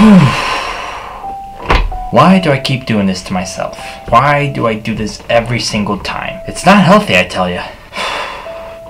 Why do I keep doing this to myself? Why do I do this every single time? It's not healthy, I tell you.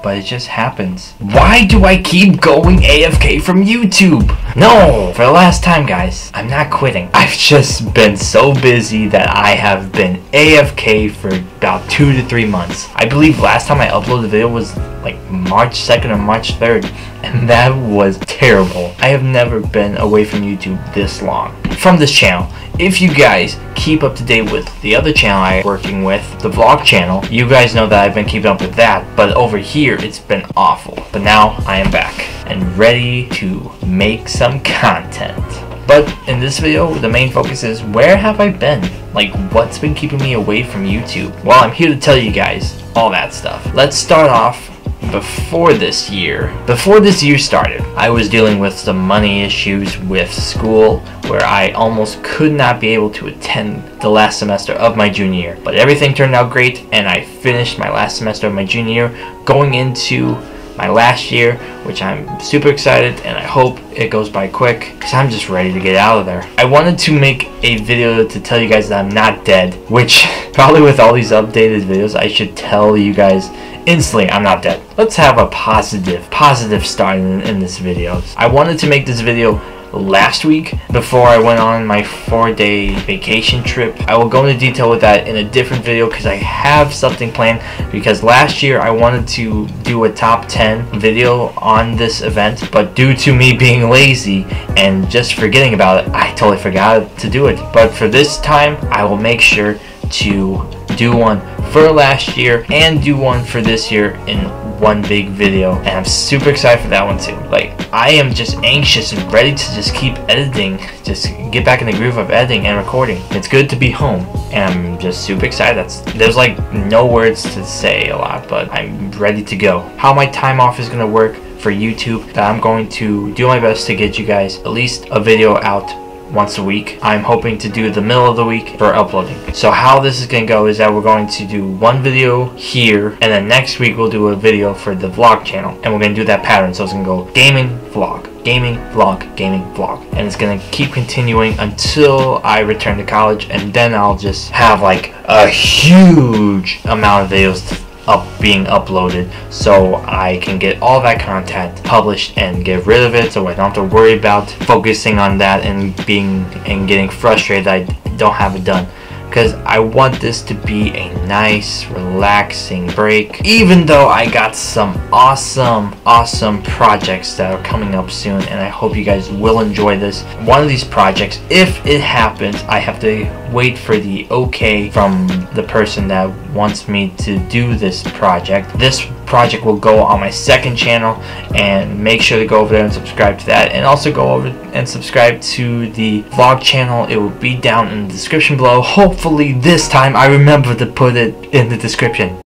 But it just happens. Why do I keep going AFK from YouTube? No! For the last time, guys, I'm not quitting. I've just been so busy that I have been AFK for about two to three months. I believe last time I uploaded a video was like March 2nd or March 3rd, and that was terrible. I have never been away from YouTube this long. From this channel, if you guys keep up to date with the other channel I'm working with, the vlog channel, you guys know that I've been keeping up with that, but over here it's been awful. But now I am back and ready to make some content. But in this video, the main focus is where have I been? Like, what's been keeping me away from YouTube? Well, I'm here to tell you guys all that stuff. Let's start off before this year. Before this year started, I was dealing with some money issues with school where I almost could not be able to attend the last semester of my junior year. But everything turned out great and I finished my last semester of my junior year going into my last year, which I'm super excited and I hope it goes by quick because I'm just ready to get out of there. I wanted to make a video to tell you guys that I'm not dead, which probably with all these updated videos, I should tell you guys instantly I'm not dead. Let's have a positive, positive start in, in this video. I wanted to make this video last week before I went on my four day vacation trip. I will go into detail with that in a different video because I have something planned because last year I wanted to do a top 10 video on this event but due to me being lazy and just forgetting about it I totally forgot to do it but for this time I will make sure to do one for last year and do one for this year in one big video. And I'm super excited for that one too. Like I am just anxious and ready to just keep editing just get back in the groove of editing and recording. It's good to be home. And I'm just super excited. That's there's like no words to say a lot but I'm ready to go. How my time off is gonna work for YouTube that I'm going to do my best to get you guys at least a video out once a week. I'm hoping to do the middle of the week for uploading. So how this is going to go is that we're going to do one video here and then next week we'll do a video for the vlog channel and we're going to do that pattern. So it's going to go gaming, vlog, gaming, vlog, gaming, vlog. And it's to keep continuing until I return to college and then I'll just have like a huge amount of videos up being uploaded so I can get all that content published and get rid of it so I don't have to worry about focusing on that and being and getting frustrated I don't have it done because I want this to be a nice relaxing break. Even though I got some awesome awesome projects that are coming up soon and I hope you guys will enjoy this. One of these projects if it happens I have to wait for the okay from the person that wants me to do this project. This project will go on my second channel and make sure to go over there and subscribe to that. And also go over and subscribe to the vlog channel. It will be down in the description below. Hopefully this time I remember to put it in the description.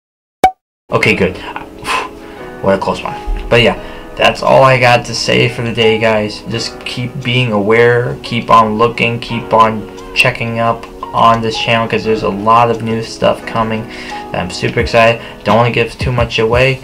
Okay good. What a close one. But yeah that's all I got to say for the day guys. Just keep being aware. Keep on looking. Keep on checking up on this channel because there's a lot of new stuff coming I'm super excited. Don't want to give too much away,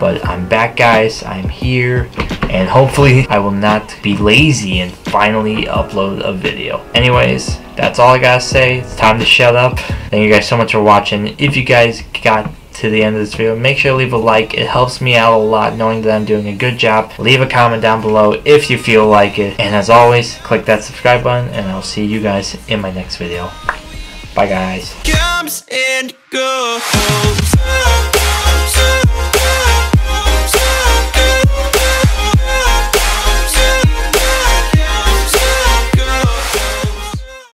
but I'm back guys. I'm here and hopefully I will not be lazy and finally upload a video. Anyways, that's all I gotta say. It's time to shut up. Thank you guys so much for watching. If you guys got to the end of this video, make sure to leave a like. It helps me out a lot knowing that I'm doing a good job. Leave a comment down below if you feel like it. And as always, click that subscribe button and I'll see you guys in my next video. Bye guys.